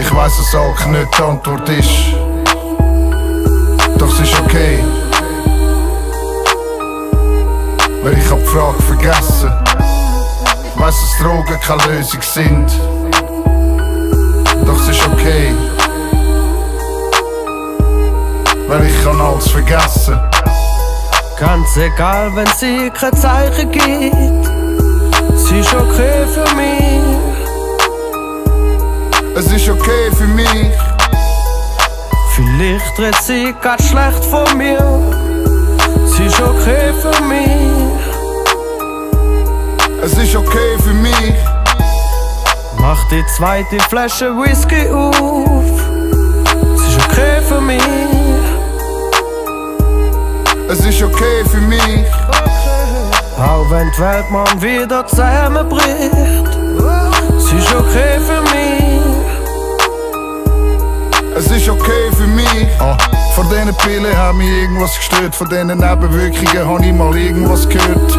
Ich weiß, dass auch nicht die Antwort ist. Doch es ist okay. Weil ich hab die Frage vergessen. Ich weiß, dass Drogen keine Lösung sind. Doch es ist okay. Weil ich kann alles vergessen. Ganz egal, wenn sie kein Zeichen gibt. Sie ist okay für mich. Es ist okay für mich. Vielleicht redet sie ganz schlecht von mir. Sie ist okay für mich. Es ist okay für mich. Mach die zweite Flasche Whisky auf. Sie ist okay für mich. Es ist okay für mich. Auch wenn die Welt mal wieder zusammenbricht. Pillen hat mich irgendwas gestört. Von diesen Nebenwirkungen habe ich mal irgendwas gehört.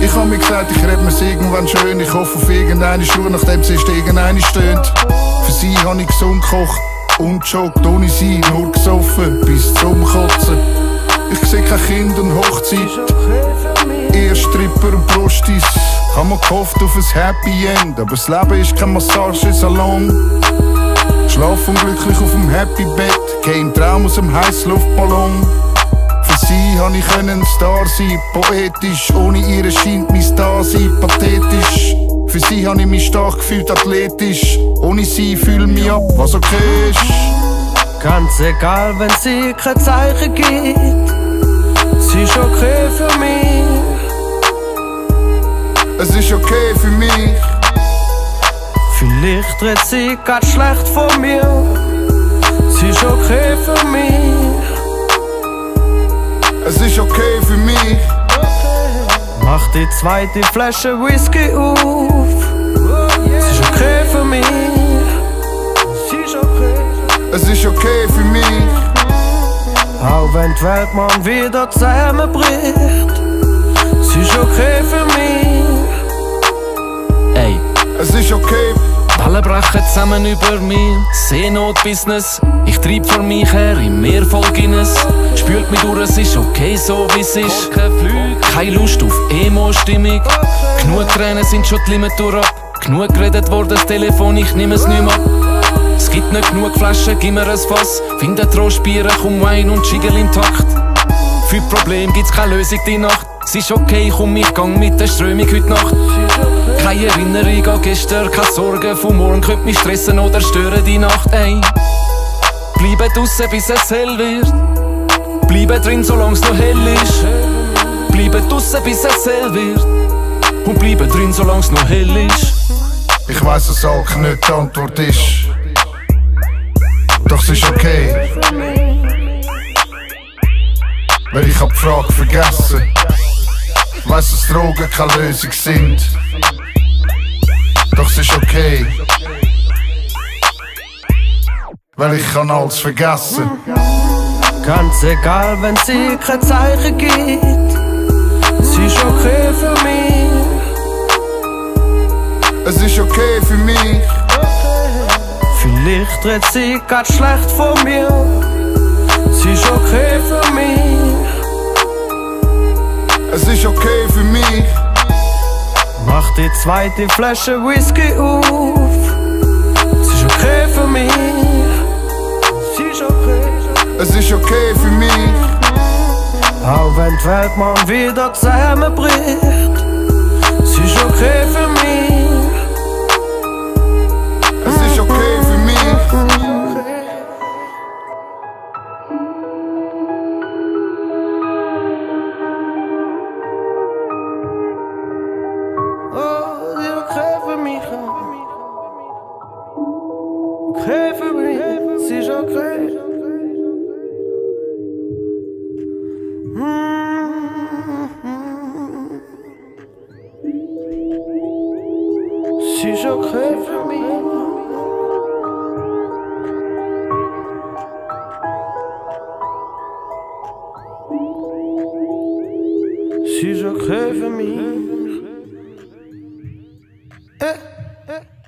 Ich hab mir gesagt, ich red mir's irgendwann schön. Ich hoffe auf irgendeine Schuhe, nachdem sie irgendeine stöhnt. Für sie habe ich gesund gekocht und joggt ohne sie, nur gesoffen bis zum Kotzen. Ich seh kein Kind und Hochzeit. Eher Stripper und Prostis. Hab mir gehofft auf ein Happy End, aber das Leben ist kein Massagesalon. Schlaf unglücklich auf dem Happy Bett, im Traum aus dem Heißluftballon. Für sie han ich können Star sein, poetisch, ohne ihre scheint mein Dasein pathetisch. Für sie han ich mich stark gefühlt, athletisch, ohne sie fühl mich ab, was okay ist. Ganz egal, wenn sie kein Zeichen gibt. Sie ist okay für mich. Es ist okay für mich. Vielleicht redet sie ganz schlecht von mir. Sie ist okay für mich. Es ist okay für mich. Mach die zweite Flasche Whisky auf. Sie ist okay für mich. Sie ist okay. Es ist okay für mich. Auch wenn die Welt mal wieder zusammenbricht. Sie ist okay für mich. Ey, Es ist okay. Wellen brechen zusammen über mir, Seenot-Business. Ich treib vor mich her im Meer voll Guinness. Spült mich durch, es ist okay so wie es ist. Keine Lust auf Emo-Stimmung. Genug Tränen sind schon die Limit durch ab. Genug geredet worden, das Telefon, ich nehme es nicht mehr ab. Es gibt nicht genug Flaschen, gib mir ein Fass. Finde Trostbieren, komm Wein und Schiegel im Takt. Für Problem gibt's keine Lösung die Nacht. Es ist okay, komm, ich gang mit der Strömung heute Nacht. Keine Erinnerung an gestern, keine Sorgen von morgen könnte mich stressen oder stören die Nacht, ey. Bleibe draussen, bis es hell wird. Bleibe drin, solange es noch hell ist. Bleibe draussen, bis es hell wird. Und bleibe drin, solange es noch hell ist. Ich weiß, dass auch nicht die Antwort ist. Doch es ist okay. Weil ich hab die Frage vergessen. Weiß, dass Drogen keine Lösung sind. Doch es ist okay. Weil ich kann alles vergessen. Ganz egal, wenn sie kein Zeichen gibt. Sie ist okay für mich. Es ist okay für mich. Vielleicht redet sie ganz schlecht von mir. Sie ist okay zweite Flasche Whisky auf. Sie ist okay für mich. Es ist okay für mich. Auch wenn die Welt mal wieder zusammenbricht. Sie ist okay für mich. Mich. Sie ist okay. Sie ist okay für mich. Sie ist okay